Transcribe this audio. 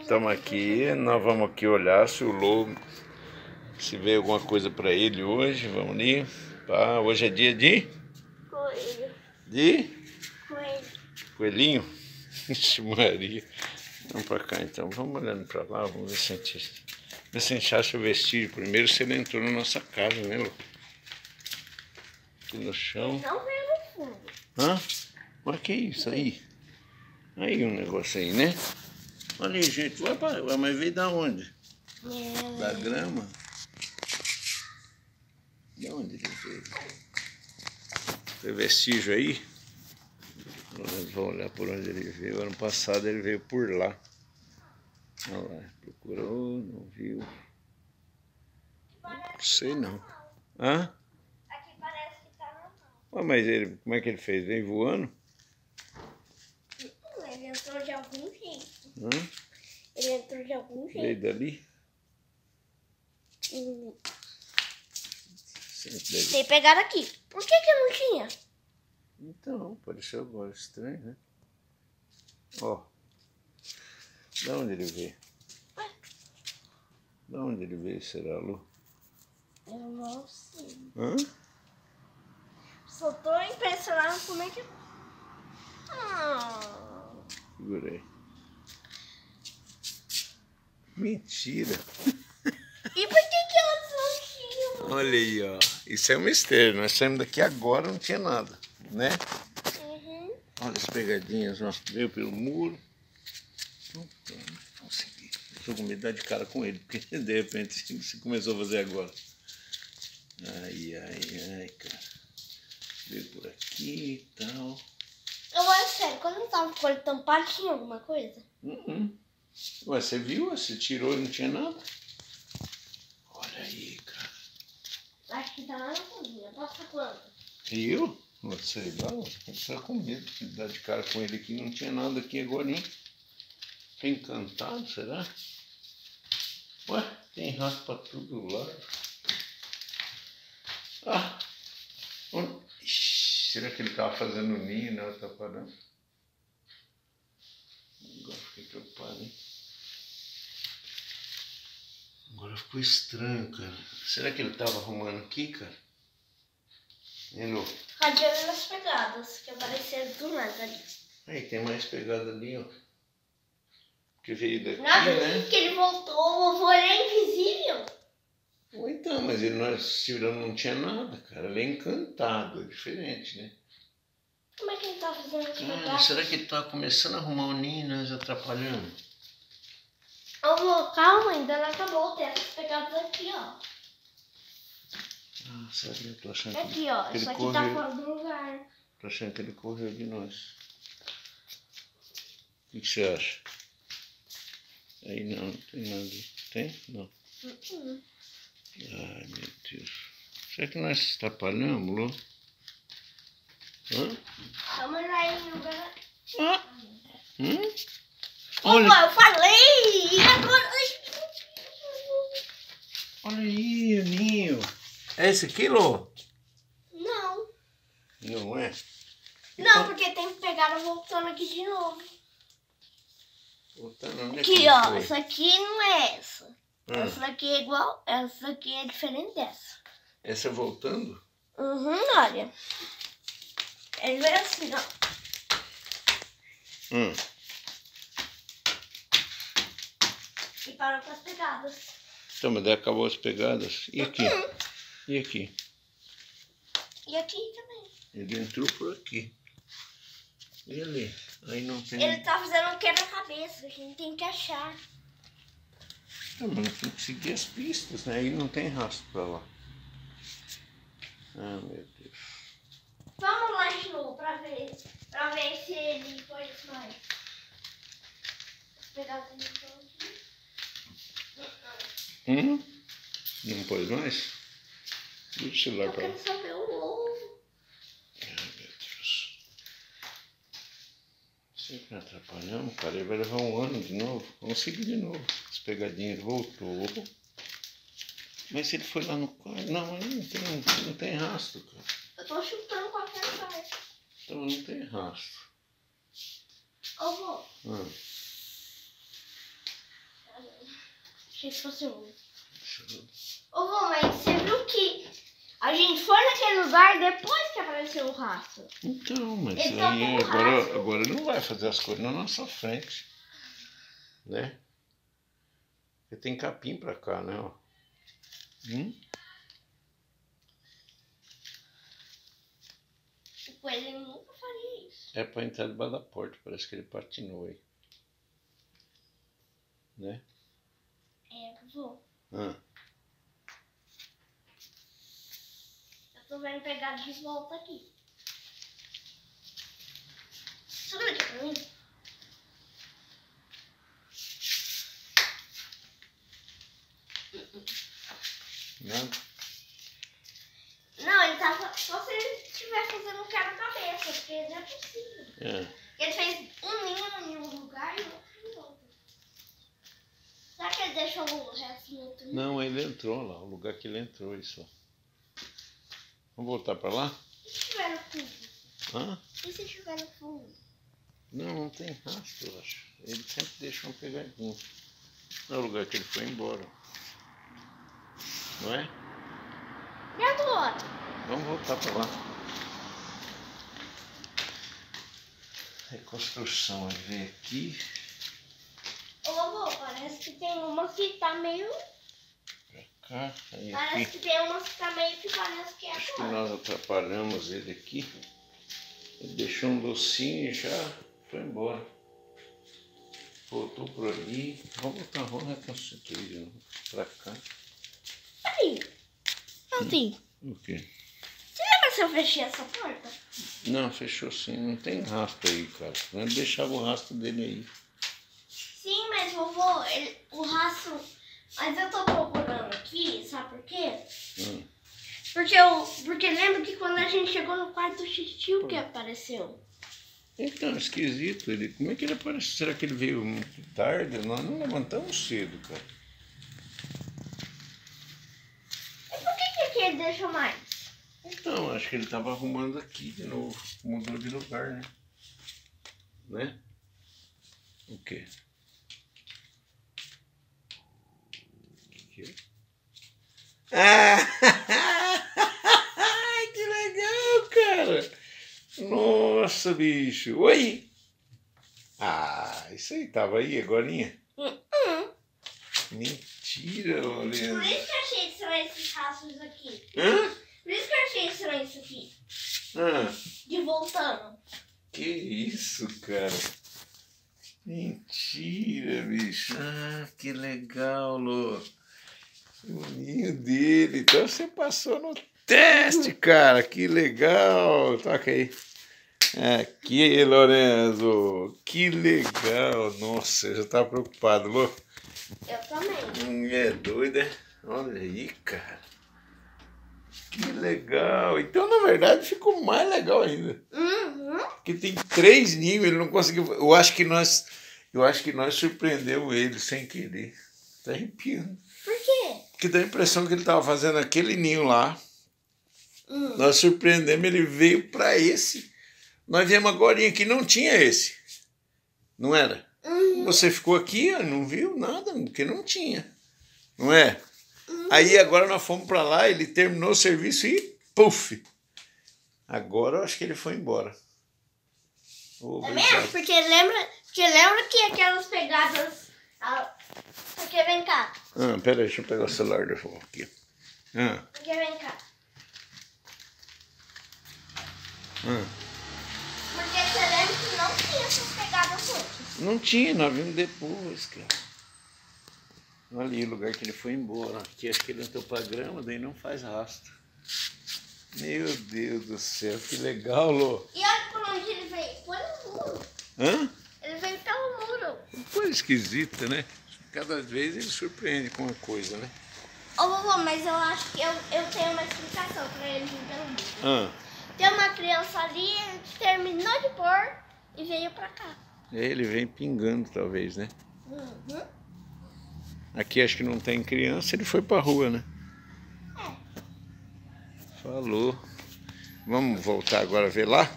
Estamos aqui, nós vamos aqui olhar se o lobo, se vê alguma coisa para ele hoje. Vamos ali. Pá, hoje é dia de? Coelho. De? Coelho. Coelhinho? Ixi, Maria. Vamos para cá então, vamos olhando para lá, vamos ver se a gente, ver se a gente acha o vestígio primeiro, se ele entrou na nossa casa, né, Lu? Aqui no chão. Não veio no fundo. Hã? Mas que isso aí? Aí um negócio aí, né? Olha aí, gente. Ué, pai, ué, mas veio da onde? Da É. grama? De onde ele veio? Tem vestígio aí? Nós vamos olhar por onde ele veio. Ano passado ele veio por lá. Olha lá, procurou, não viu. Não sei não. Hã? Aqui parece que tá normal. Mas ele, como é que ele fez? Vem voando? Hum, Ele entrou de algum Hã? Ele entrou de algum Veio jeito. dali? Hum, Tem pegado aqui. Por que que não tinha? Então, pareceu agora estranho, né? Ó. Da onde ele veio? Da onde ele veio, será, Lu? Eu não sei. Hã? Só tô impressionado como é que... Ah, Segura aí. Mentira. E por que que elas não tinham? Olha aí, ó. Isso é um mistério. Nós saímos daqui agora, não tinha nada, né? Uhum. Olha as pegadinhas, ó. Veio pelo muro. Não consegui. Estou com medo de dar de cara com ele, porque de repente você começou a fazer agora. Ai, ai, ai, cara. Veio por aqui e tal. Eu vou sério, quando eu tava com ele tampado, tinha alguma coisa? Uhum. Ué, você viu? Você tirou e não tinha nada? Olha aí, cara. Acho que tá lá na cozinha. Passa quanto? E eu? Você igual? Eu tava com medo de dar de cara com ele aqui. Não tinha nada aqui agora, hein? Tá encantado, será? Ué, tem rato pra todo lado. Ah! onde- Ixi, será que ele tava fazendo ninho, né? Tá parando. Agora fiquei preocupado, hein? Agora ficou estranho, cara. Será que ele tava arrumando aqui, cara? Lu? Radiando as pegadas, que apareceram do nada ali. Aí tem mais pegada ali, ó. Que veio daqui, Nada né? que ele voltou, o vovô é invisível. Ou então, mas ele nós tirando não tinha nada, cara. Ele é encantado, é diferente, né? Como é que ele tá fazendo as Ah, pegadas? será que ele tá começando a arrumar o ninho e nós atrapalhando? Ô, vô, calma, ainda não acabou. Tem essas pegadas aqui, ó. Ah, será que eu tô achando que Aqui, ó. Ele Isso aqui tá fora do lugar. tô achando que ele correu de nós? O que, que você acha? Aí não, não tem nada. Tem? Não. Uhum. Ai, meu Deus. Será que nós atrapalhamos, Lu? Hã? Vamos lá em lugar. Hum? Olha, vô, eu falei! E agora. olha aí, o ninho. É esse aqui, Lô? Não. Não é? Não, porque tem pegada voltando aqui de novo. Voltando, onde é que Aqui, ó. foi? Essa aqui não é essa. Ah, Essa daqui é igual. Essa daqui é diferente dessa. essa voltando? Uhum, olha. Ele veio assim, ó. Hum. E parou com as pegadas. Então, mas daí acabou as pegadas. E aqui? E aqui? E aqui também. Ele entrou por aqui. E ali? Aí não tem. Ele tá fazendo um quebra-cabeça. A gente tem que achar. Nós temos que seguir as pistas, né? Aí não tem rastro pra lá. Ah, meu Deus. Vamos lá de novo pra ver. Pra ver se ele pôs mais. Não estão aqui. Hum? Não pôs mais? O celular Eu lá? quero saber o ovo. Ai, meu Deus. Sempre atrapalhamos, cara. Ele vai levar um ano de novo. Vamos seguir de novo. As pegadinhas voltou. Mas se ele foi lá no quarto. Não, aí não tem, não tem rastro, cara. Eu tô chutando qualquer parte. Então não tem rastro. Ô, vô, Ah, Achei que fosse um. Deixa Ô, vô, mas você viu que a gente foi naquele lugar depois que apareceu o rastro? Então, mas aí agora, agora não vai fazer as coisas na nossa frente. Né? Porque tem capim pra cá, né? ó. Hum? O coelho nunca faria isso. É pra entrar debaixo da porta, parece que ele patinou aí. Né? É, vô. Ah, tô vendo pegar de volta aqui. Segura aqui pra mim. nada? Não, ele tava. Só se ele estiver fazendo um quebra-cabeça, porque não é possível. É. Ele fez um ninho em um lugar e outro em outro. Será que ele deixou o resto no outro? Não, ele entrou lá, o lugar que ele entrou, isso. Vamos voltar pra lá? E se estiver no fundo? Hã? E se no fundo? Não, não tem rastro, eu acho. Ele sempre deixa uma pegadinha. É o lugar que ele foi embora. Não é? E agora? Vamos voltar pra lá. Reconstrução, ele veio aqui. Ô, vovô, parece que tem uma que tá meio. Cá, Parece aqui. que tem uma que tá meio que parece que é Acho que nós atrapalhamos ele aqui. Ele deixou um docinho e já foi embora. Voltou por ali. Vamos voltar, vamos reconstituir. Pra cá. Peraí. Assim, O quê? você lembra se eu fechei essa porta? Não, fechou sim. Não tem rastro aí, cara. Não deixava o rastro dele aí. Sim, mas vovô, ele, o rastro. Mas eu tô procurando aqui, sabe por quê? Hum. Porque eu. Porque lembra que quando a gente chegou no quarto do tio que apareceu? Então, esquisito. Ele, como é que ele apareceu? Será que ele veio muito tarde? Nós não levantamos cedo, cara. E por que, que aqui ele deixou mais? Então, acho que ele estava arrumando aqui de novo. Mudou de lugar, né? Né? O quê? Que que é? Ah! que legal, cara! Nossa, bicho! Oi! Ah, isso aí tava aí agorinha? Hum. Mentira, Por Lorena! isso que eu achei estranho esses rastros aqui. Hã? Por isso que eu achei estranho isso aqui. Ah. De voltando. Que isso, cara? Mentira, bicho. Ah, que legal, Lô. O ninho dele. Então você passou no teste, cara. Que legal. Toca aí. Aqui, Lorenzo. Que legal. Nossa, eu já tava preocupado, Lô. Eu também. Hum, É doida. Olha aí, cara. Que legal. Então, na verdade, ficou mais legal ainda. Uhum. Porque tem três ninhos, ele não conseguiu. Eu acho que nós. Eu acho que nós surpreendemos ele sem querer. Tá arrepiando. Por quê? Porque dá a impressão que ele estava fazendo aquele ninho lá. Hum. Nós surpreendemos, ele veio para esse. Nós viemos agora que não tinha esse. Não era? Uhum. Você ficou aqui, não viu nada, porque não tinha. Não é? Aí agora nós fomos para lá, ele terminou o serviço e puf! Agora eu acho que ele foi embora. Ô, É mesmo? Porque lembra, porque lembra que aquelas pegadas. Ah, porque vem cá. Ah, pera aí, deixa eu pegar o celular do avô aqui. Ah, Porque vem cá. ah. Porque você lembra que não tinha essas pegadas antes. Não tinha, nós vimos depois, cara. Olha ali o lugar que ele foi embora. Aqui acho que ele entrou pra grama, daí não faz rastro. Meu Deus do céu, que legal, Lô. E olha por onde ele veio. Foi no muro. Hã? Ele veio pelo muro. Coisa esquisita, né? Cada vez ele surpreende com uma coisa, né? Ô vovô, mas eu acho que eu, eu tenho uma explicação pra ele vir pelo muro. Ah, Tem uma criança ali, ele terminou de pôr e veio pra cá. ele vem pingando, talvez, né? Uhum. Aqui acho que não tem criança, ele foi pra rua, né? É. Falou. Vamos voltar agora a ver lá?